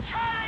Tally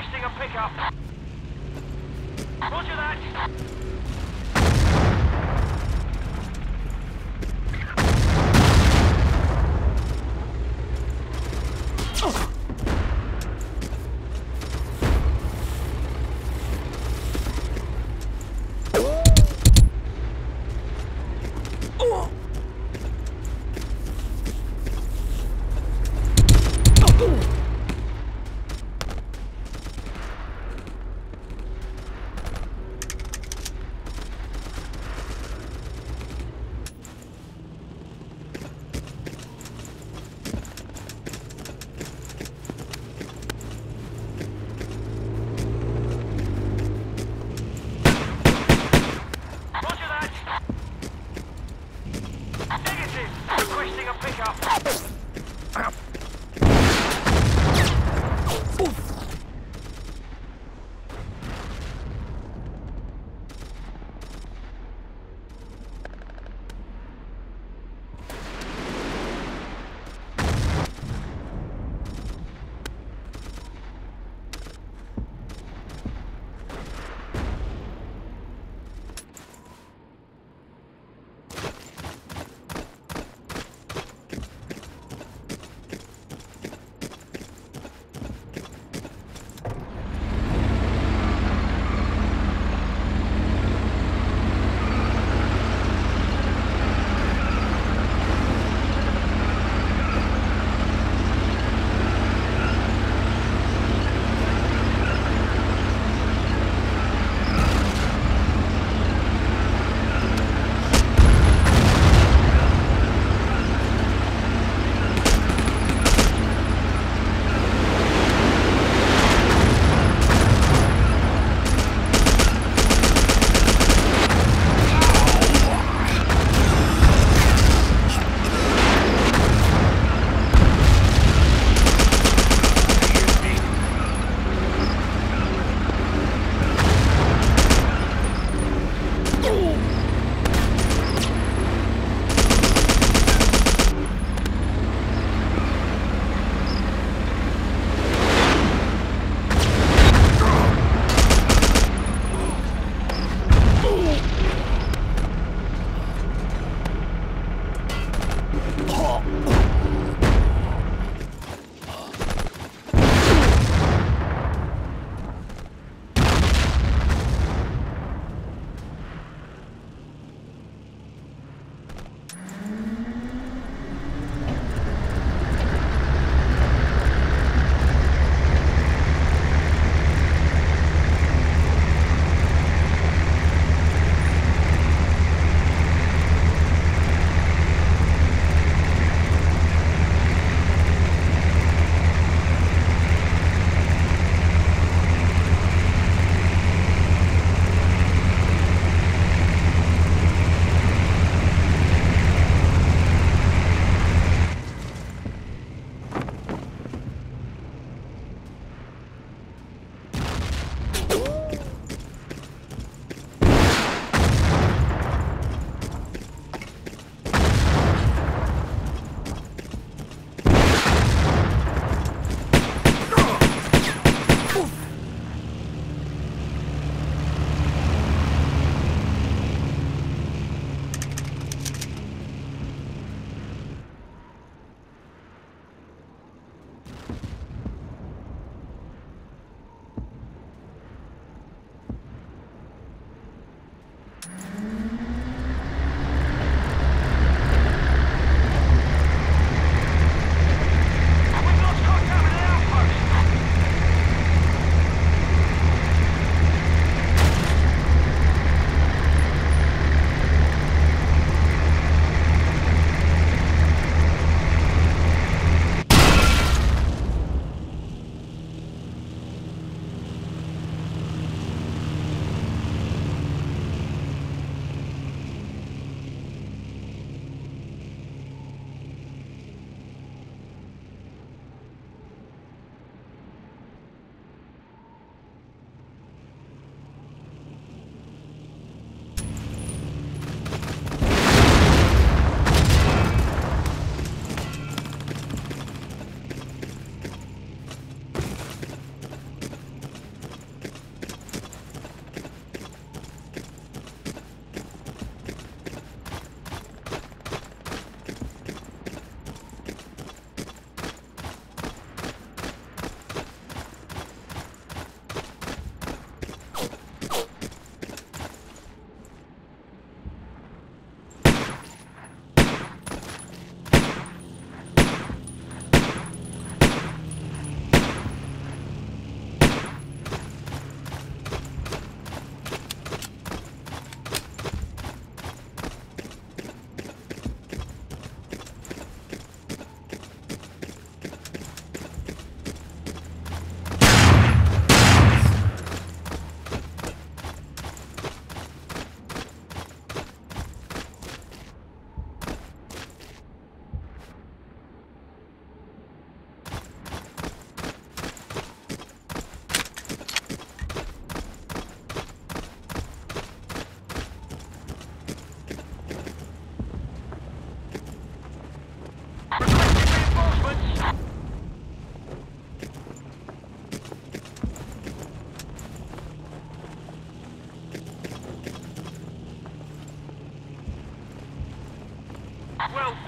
Requesting a pickup. Roger that.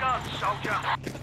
guns, soldier.